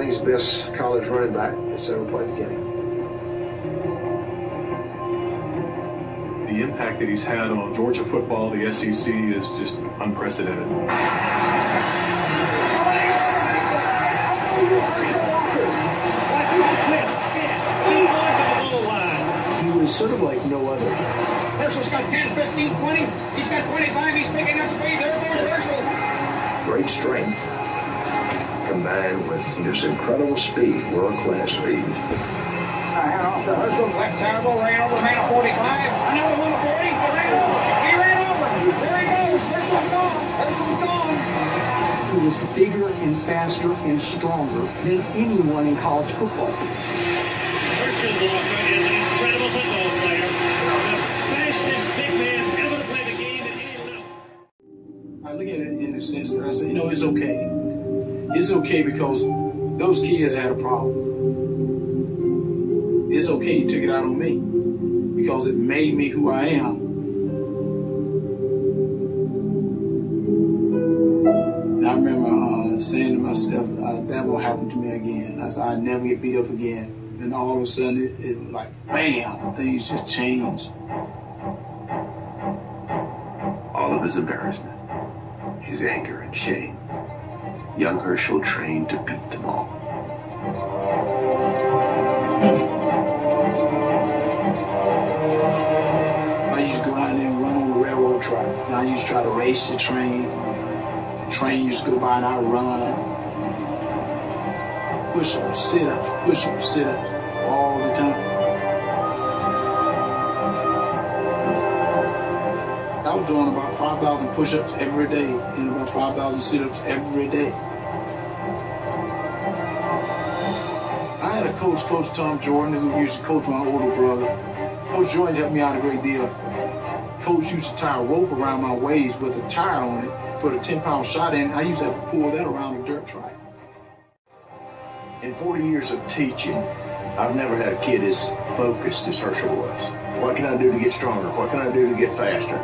I think he's the best college running back that's ever played the game. The impact that he's had on Georgia football, the SEC, is just unprecedented. He was sort of like no other. Herschel's got 10, 15, 20. He's got 25. He's picking up speed. There goes Herschel. Great strength combined with just incredible speed, world-class speed. Hand off to Herschel. Left tackle. Ran over man 45. Another one 40. He ran over. He ran over. There he goes. Herschel's gone. Herschel's gone. He was bigger and faster and stronger than anyone in college football. Herschel Walker is an incredible football player. The fastest big man ever to play the game at any level. I look at it in the sense that I say, you know, it's okay. It's okay because those kids had a problem. It's okay you took it out on me because it made me who I am. And I remember uh, saying to myself, uh, that won't happen to me again. I said, I'd never get beat up again. And all of a sudden, it, it was like, bam, things just changed. All of his embarrassment, his anger and shame, young Herschel trained to beat them all. I used to go out there and run on the railroad track. And I used to try to race the train. train used to go by and I run. Push ups, sit ups, push ups, sit ups, all the time. I was doing about 5,000 push ups every day and about 5,000 sit ups every day. Had a coach, Coach Tom Jordan, who used to coach my older brother. Coach Jordan helped me out a great deal. Coach used to tie a rope around my waist with a tire on it, put a 10 pound shot in. I used to have to pull that around the dirt track. In 40 years of teaching, I've never had a kid as focused as Herschel was. What can I do to get stronger? What can I do to get faster?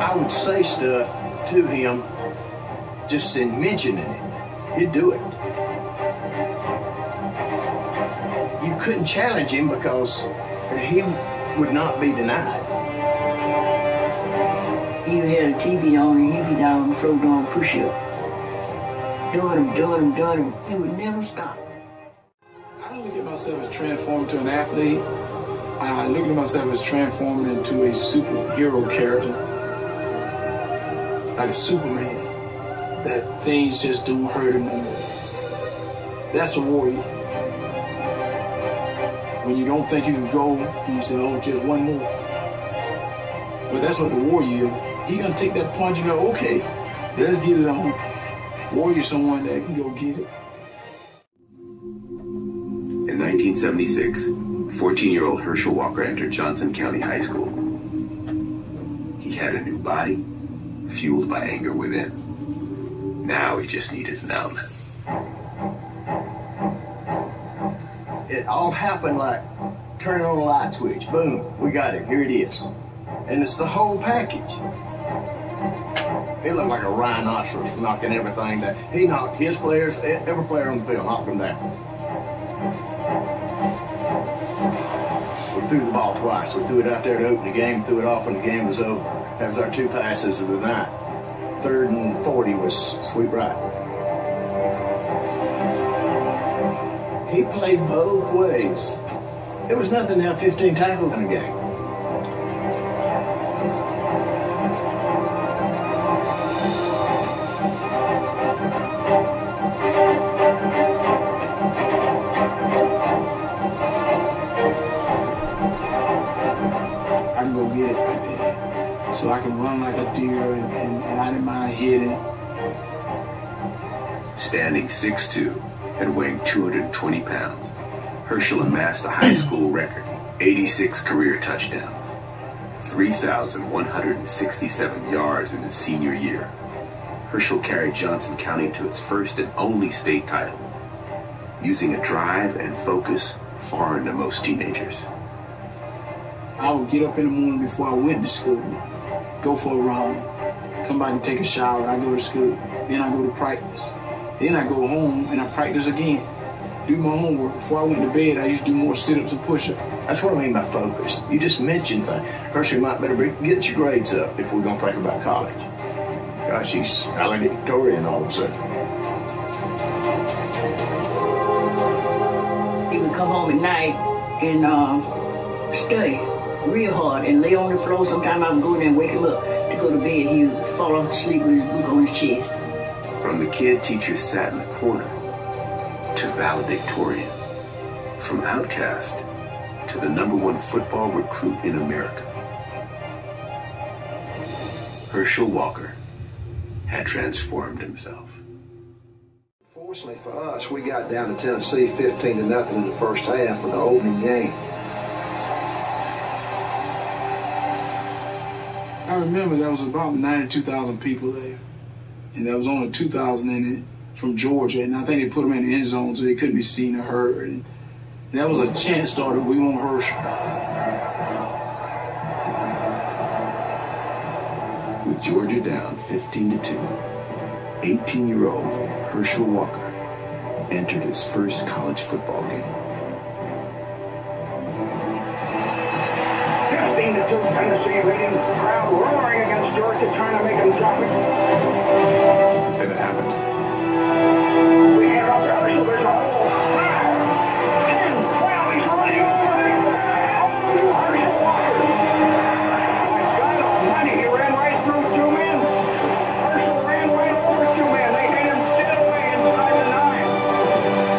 I would say stuff to him just in mentioning it. He'd do it. You couldn't challenge him because he would not be denied. You had a TV on and he'd be down on the floor doing push up. Doing them, doing them, doing them. He would never stop. I don't look at myself as transforming to an athlete. I look at myself as transforming into a superhero character. Like a Superman. That things just don't hurt him no more. That's a warrior. When you don't think you can go, you say, oh, just one more. But that's what the warrior is. He gonna take that punch and go, okay, let's get it on. Warrior someone that can go get it. In 1976, 14 year old Herschel Walker entered Johnson County High School. He had a new body, fueled by anger within. Now he just needed an outlet. It all happened like turning on a light switch. Boom, we got it. Here it is. And it's the whole package. It looked like a rhinoceros knocking everything down. He knocked his players, every player on the field, knocked them down. We threw the ball twice. We threw it out there to open the game, threw it off when the game was over. That was our two passes of the night. Third and 40 was Sweet right. He played both ways. It was nothing to have 15 tackles in a game. I can go get it right there. So I can run like a deer and, and, and I didn't mind hitting. Standing 6'2 and weighing 220 pounds, Herschel amassed a high school record 86 career touchdowns, 3,167 yards in his senior year. Herschel carried Johnson County to its first and only state title, using a drive and focus foreign to most teenagers. I would get up in the morning before I went to school, go for a run, come back and take a shower, and I go to school. Then I go to practice. Then I go home and I practice again. Do my homework. Before I went to bed, I used to do more sit-ups and push-ups. That's what I mean by focus. You just mentioned things. Hershey might better be, get your grades up if we're going to talk about college. Gosh, she's valedictorian all of a sudden. He would come home at night and uh, study real hard and lay on the floor. Sometimes I would go in there and wake him up to go to bed. He would fall off to sleep with his book on his chest. From the kid teacher sat in the corner to valedictorian. From outcast to the number one football recruit in America. Herschel Walker had transformed himself. Fortunately for us, we got down to Tennessee 15 to nothing in the first half of the opening game. I remember there was about 92,000 people there. And there was only 2,000 in it from Georgia. And I think they put them in the end zone so they couldn't be seen or heard. And, and that was a chance starter. We want Herschel. With Georgia down 15 to 2, 18 year old Herschel Walker entered his first college football game. 15 to 2 Tennessee leading. Crowd roaring against trying to make them drop it. Then it happened. We hand off to Herschel. There's a hole. Five, 10, 12. He's running over there. Over to Herschel Walker. My God almighty, he ran right through two men. Herschel ran right over two men. They hit him dead away inside the nine.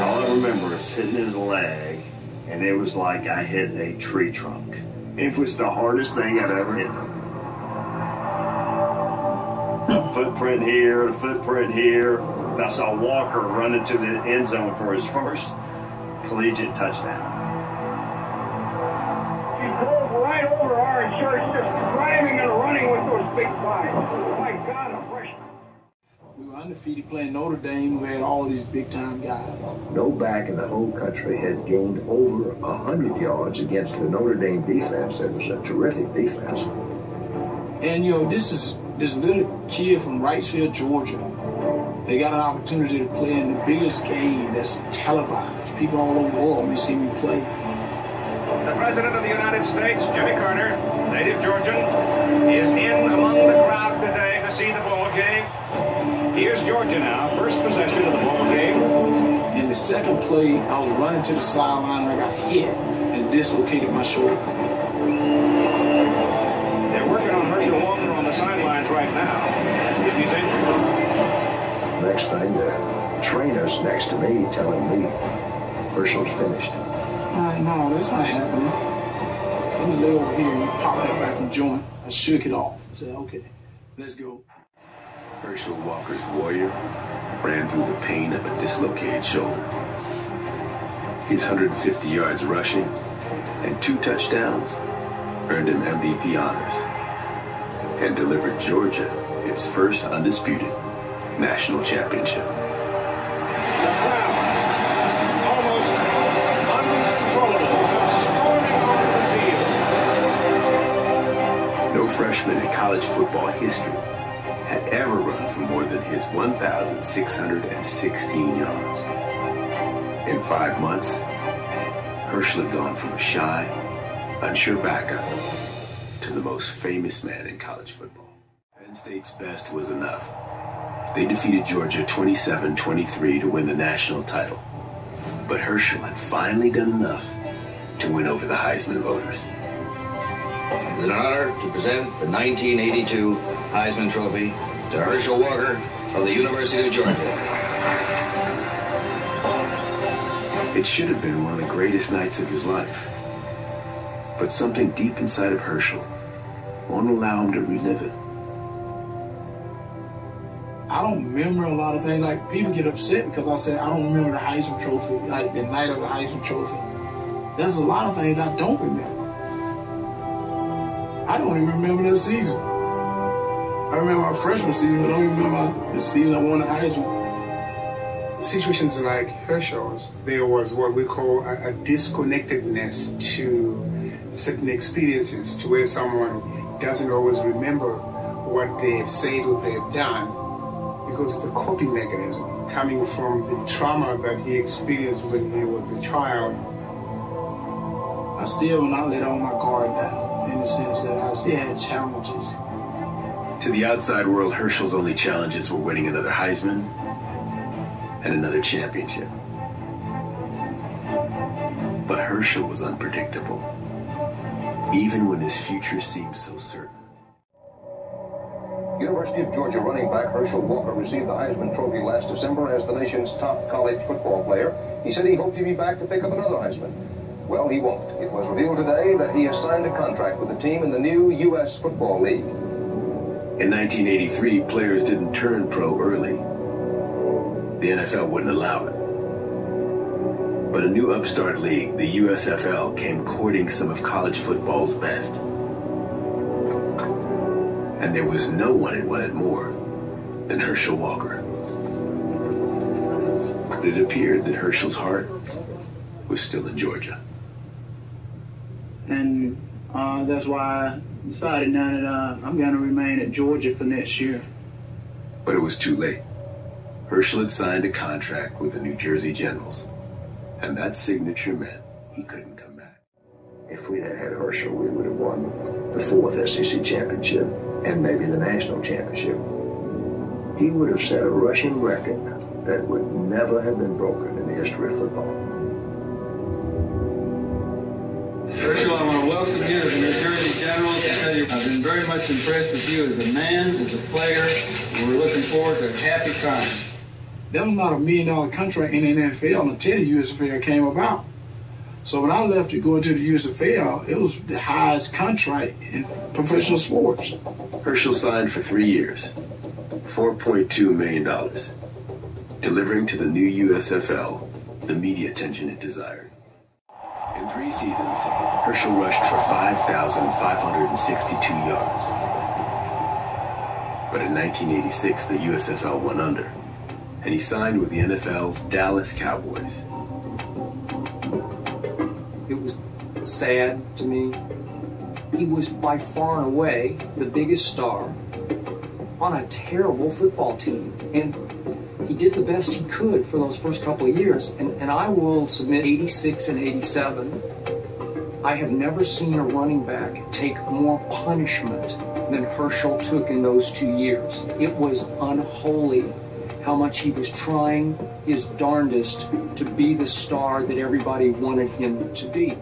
All I remember is hitting his leg, and it was like I hit a tree trunk. It was the hardest thing I've ever hit. A footprint here, a footprint here. And I saw Walker run into the end zone for his first collegiate touchdown. He drove right over our church, just driving and running with those big thighs. My God, a freshman. We were undefeated playing Notre Dame, who had all these big-time guys. No back in the whole country had gained over 100 yards against the Notre Dame defense. That was a terrific defense. And, you know, this is this little kid from Wrightsville, Georgia. They got an opportunity to play in the biggest game that's televised. People all over the world may see me play. The President of the United States, Jimmy Carter, native Georgian, is in among the crowd today to see the ball game. Here's Georgia now, first possession of the ball game. In the second play, I was running to the sideline and I got hit and dislocated my shoulder. Right now. If he's injured. Next thing, the trainer's next to me telling me Herschel's finished. Uh, no, that's not happening. Let me lay over here and he popped that back and joint. I shook it off and said, okay, let's go. Herschel Walker's warrior ran through the pain of a dislocated shoulder. His 150 yards rushing and two touchdowns earned him MVP honors and delivered Georgia its first undisputed national championship. No freshman in college football history had ever run for more than his 1,616 yards. In five months, Herschel had gone from a shy, unsure backup to the most famous man in college football. Penn State's best was enough. They defeated Georgia 27-23 to win the national title. But Herschel had finally done enough to win over the Heisman voters. It's an honor to present the 1982 Heisman Trophy to Herschel Walker of the University of Georgia. It should have been one of the greatest nights of his life. But something deep inside of Herschel won't allow him to relive it. I don't remember a lot of things. Like people get upset because I said I don't remember the Heisman Trophy, like the night of the Heisman Trophy. There's a lot of things I don't remember. I don't even remember the season. I remember our freshman season, but I don't even remember the season I won the Heisman. Situations like Herschel's, there was what we call a, a disconnectedness to certain experiences, to where someone doesn't always remember what they've said or they've done because the coping mechanism coming from the trauma that he experienced when he was a child. I still will not let all my guard down in the sense that I still had challenges. To the outside world, Herschel's only challenges were winning another Heisman and another championship. But Herschel was unpredictable, even when his future seems so certain. University of Georgia running back Herschel Walker received the Heisman Trophy last December as the nation's top college football player. He said he hoped he'd be back to pick up another Heisman. Well, he won't. It was revealed today that he has signed a contract with the team in the new U.S. Football League. In 1983, players didn't turn pro early. The NFL wouldn't allow it. But a new upstart league, the USFL, came courting some of college football's best. And there was no one it wanted more than Herschel Walker. But it appeared that Herschel's heart was still in Georgia. And uh, that's why I decided now that uh, I'm going to remain at Georgia for next year. But it was too late. Herschel had signed a contract with the New Jersey Generals, and that signature meant he couldn't come back. If we'd have had Herschel, we would have won the fourth SEC championship and maybe the national championship. He would have set a rushing record that would never have been broken in the history of football. Herschel, I want to welcome you as the New Jersey Generals and tell you I've been very much impressed with you as a man, as a player, and we're looking forward to a happy times. That was not a million dollar contract in the NFL until the USFL came about. So when I left to go into the USFL, it was the highest contract in professional sports. Herschel signed for three years, $4.2 million, delivering to the new USFL the media attention it desired. In three seasons, Herschel rushed for 5,562 yards. But in 1986, the USFL went under, and he signed with the NFL's Dallas Cowboys. It was sad to me. He was by far and away the biggest star on a terrible football team. And he did the best he could for those first couple of years. And, and I will submit 86 and 87. I have never seen a running back take more punishment than Herschel took in those two years. It was unholy how much he was trying his darndest to be the star that everybody wanted him to be.